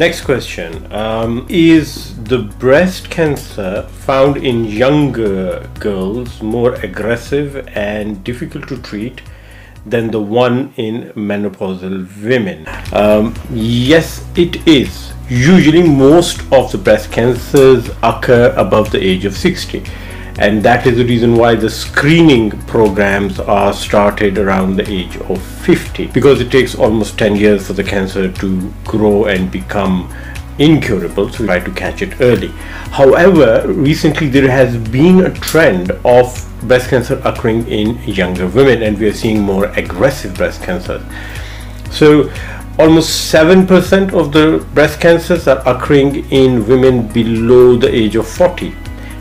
Next question um, Is the breast cancer found in younger girls more aggressive and difficult to treat than the one in menopausal women? Um, yes, it is. Usually, most of the breast cancers occur above the age of 60 and that is the reason why the screening programs are started around the age of 50 because it takes almost 10 years for the cancer to grow and become incurable so we try to catch it early. However recently there has been a trend of breast cancer occurring in younger women and we are seeing more aggressive breast cancers. So almost 7% of the breast cancers are occurring in women below the age of 40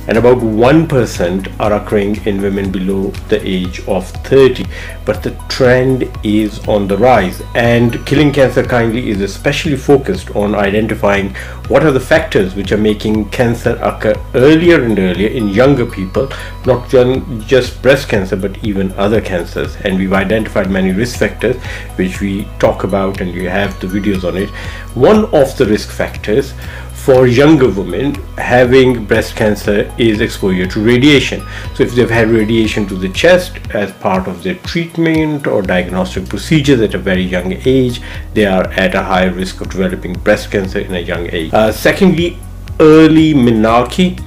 and about 1% are occurring in women below the age of 30 but the trend is on the rise. And killing cancer kindly is especially focused on identifying what are the factors which are making cancer occur earlier and earlier in younger people not just breast cancer but even other cancers. And we've identified many risk factors which we talk about and you have the videos on it. One of the risk factors for younger women having breast cancer is exposure to radiation. So if they've had radiation to the chest as part of their treatment or diagnostic procedures at a very young age, they are at a high risk of developing breast cancer in a young age. Uh, secondly, early menarche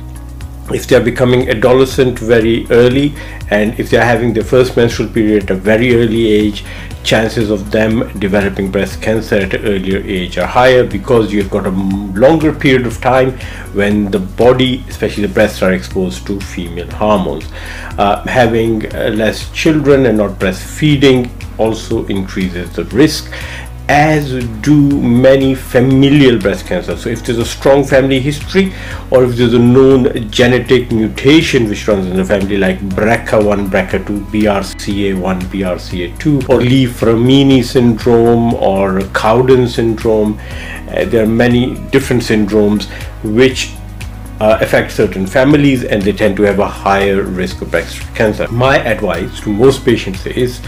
if they are becoming adolescent very early and if they are having their first menstrual period at a very early age chances of them developing breast cancer at an earlier age are higher because you've got a longer period of time when the body especially the breasts are exposed to female hormones. Uh, having uh, less children and not breastfeeding also increases the risk as do many familial breast cancers. So if there's a strong family history or if there's a known genetic mutation which runs in the family like BRCA1, BRCA2, BRCA1, BRCA2 or Li-Fraumeni syndrome or Cowden syndrome, uh, there are many different syndromes which uh, affect certain families and they tend to have a higher risk of breast cancer. My advice to most patients is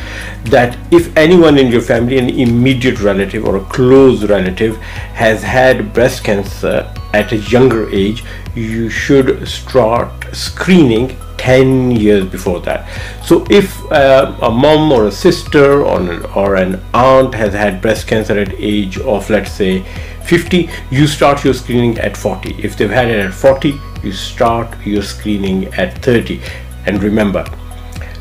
that if anyone in your family, an immediate relative or a close relative, has had breast cancer at a younger age, you should start screening 10 years before that. So if uh, a mom or a sister or an, or an aunt has had breast cancer at age of let's say 50 you start your screening at 40 if they've had it at 40 you start your screening at 30 and remember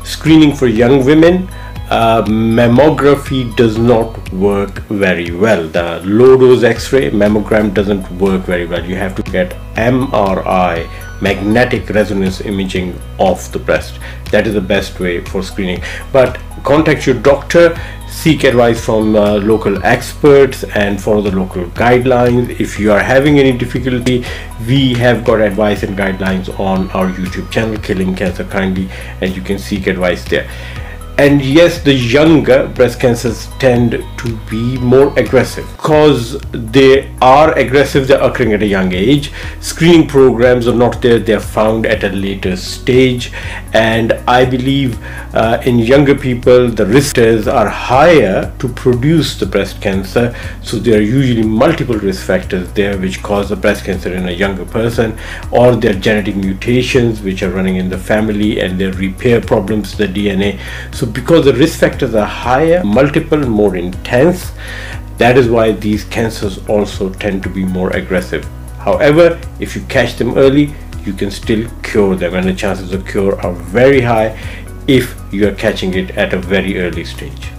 screening for young women uh, mammography does not work very well. The low dose x-ray mammogram doesn't work very well. You have to get MRI magnetic resonance imaging of the breast. That is the best way for screening. But contact your doctor seek advice from uh, local experts and follow the local guidelines. If you are having any difficulty we have got advice and guidelines on our youtube channel killing cancer kindly and you can seek advice there and yes the younger breast cancers tend to be more aggressive because they are aggressive they're occurring at a young age. Screening programs are not there they're found at a later stage. And i believe uh, in younger people the risks are higher to produce the breast cancer. So there are usually multiple risk factors there which cause the breast cancer in a younger person or their genetic mutations which are running in the family and their repair problems the dna so so because the risk factors are higher, multiple, more intense, that is why these cancers also tend to be more aggressive. However, if you catch them early, you can still cure them and the chances of cure are very high if you are catching it at a very early stage.